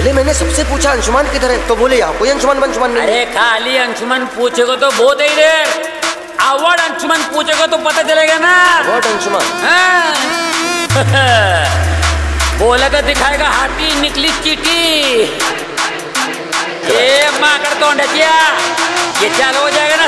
पहले मैंने सबसे पूछा अंशुमान किधर है तो बोले यहाँ कोई अंशुमान अंशुमान नहीं। अरे खाली अंशुमन पूछेगा तो बहुत ही देर अवार्ड अंशुमान पूछेगा तो पता चलेगा ना। व्हाट अंशुमान? हाँ। बोला तो दिखाएगा हाथी निकली चीटी। ये माकड़ तो ये चालू हो जाएगा ना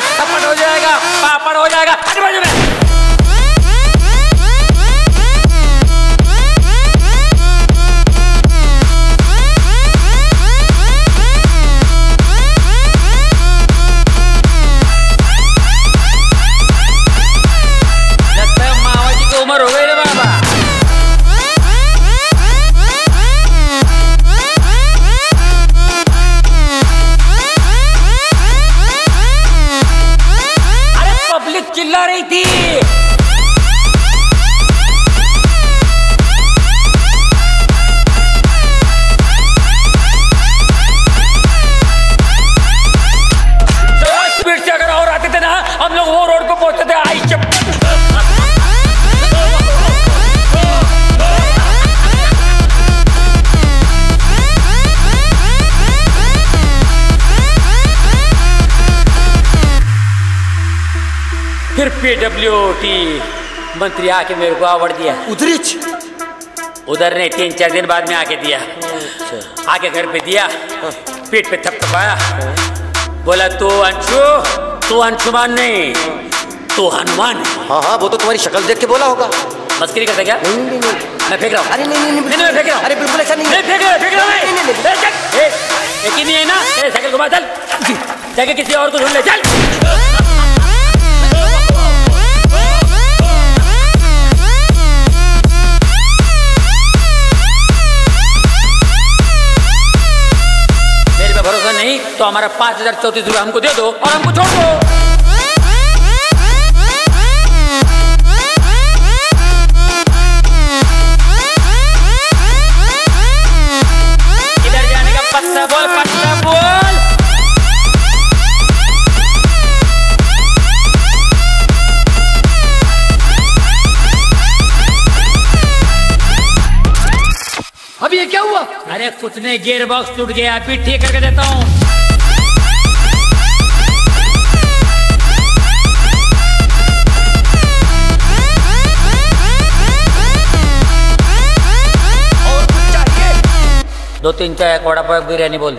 aqui! फिर पीडब्ल्यूटी मंत्री आके मेरे को अवार्ड दिया। उधरिच। उधर ने तीन चार दिन बाद में आके दिया। आके घर पे दिया। पीठ पे थपथपाया। बोला तू अंशु तू अंशुमान नहीं तू हनुमान हाँ। हाँ वो तो तुम्हारी शक्ल देख के बोला होगा। मस्करी करता क्या? नहीं नहीं नहीं। मैं फेंक रहा हूँ। अरे नहीं नहीं नहीं, मैं फेंक रहा हूँ। अरे बिल्कुल ऐसा नहीं नहीं फेंक रहा फेंक रहा नहीं, नहीं, नहीं। चल एक ही नहीं है ना साइकिल घुमा चल जाके किसी और को ढूंढ ले चल। तो हमारा पाँच हज़ार चौतीस रुपया हमको दे दो और हमको छोड़ दो। अब ये क्या हुआ? अरे कुछ नहीं गियर बॉक्स टूट गया अभी ठीक करके देता हूँ। दो तीन चाय एक वड़ा पाव बिरयानी बोल।